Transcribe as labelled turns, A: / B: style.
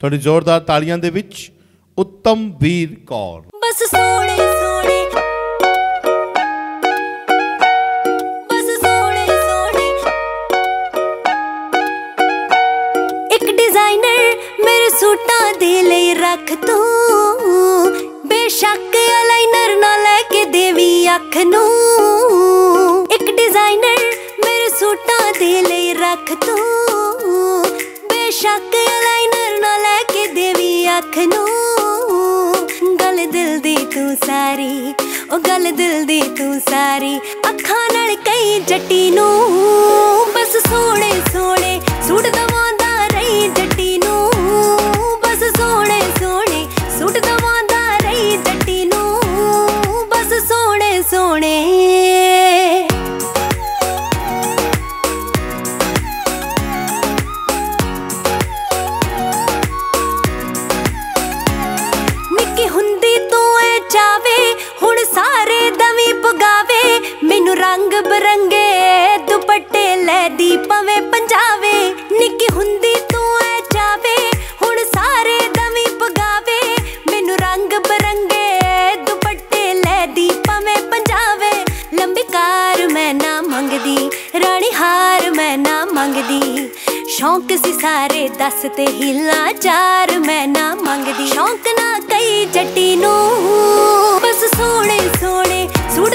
A: ਤੁਹਾਡੀ ਜ਼ੋਰਦਾਰ ਤਾਲੀਆਂ ਦੇ ਵਿੱਚ ਉੱਤਮ ਵੀਰ ਕੌਰ।
B: ਬਸ ਸੋਹਣੇ ਸੋਹਣੇ। ਬਸ ਸੋਹਣੇ ਸੋਹਣੇ। ਇੱਕ ਡਿਜ਼ਾਈਨਰ ਮੇਰੇ ਸੂਟਾਂ ਦੇ ਲਈ ਰੱਖ ਤੂੰ। ਬੇਸ਼ੱਕ ਅਲਾਈਨਰ ਨਾ ਲੈ ਕੇ ਦੇਵੀ ਅੱਖ ਨੂੰ। ਇੱਕ ਡਿਜ਼ਾਈਨਰ ਮੇਰੇ ਸੂਟਾਂ ਦੇ ਲਈ ਰੱਖ ਤੂੰ। ਬੇਸ਼ੱਕ ਲੈ ਕੇ ਦੇਵੀ ਅੱਖ ਨੂੰ। ਗੱਲ ਦਿਲ ਦੀ ਤੂੰ ਸਾਰੀ, ਉਹ ਗੱਲ ਦਿਲ ਦੀ ਤੂੰ ਸਾਰੀ। ਅੱਖਾਂ ਨਾਲ ਕਈ ਜੱਟੀ ਨੂੰ। ਰੰਗ ਬਰੰਗੇ ਦੁਪੱਟੇ ਲੈ ਦੀ ਪਵੇਂ ਪੰਜਾਵੇ। ਨਿੱਕੀ ਹੁੰਦੀ ਤੂੰ ਐ ਚਾਵੇ ਹੁਣ ਸਾਰੇ ਦਵੀ ਪਗਾਵੇ ਮੈਨੂੰ ਰੰਗ ਬਰੰਗੇ ਦੁਪੱਟੇ ਲੈ ਦੀ ਪੰਜਾਵੇ। ਲੰਬੀ ਕਾਰ ਮੈਂ ਨਾ ਮੰਗਦੀ, ਰਾਣੀ ਹਾਰ ਮੈਂ ਨਾ ਮੰਗਦੀ। ਸ਼ੌਂਕ ਸੀ ਸਾਰੇ ਦੱਸ ਤੇ ਹਿੱਲਾ ਚਾਰ ਮੈਂ ਨਾ ਮੰਗਦੀ। ਸ਼ੌਂਕ ਨਾ ਕਈ ਜੱਟੀ ਨੂੰ, ਬਸ ਸੋਹਣੇ ਸੋਹਣੇ ਸੂਟ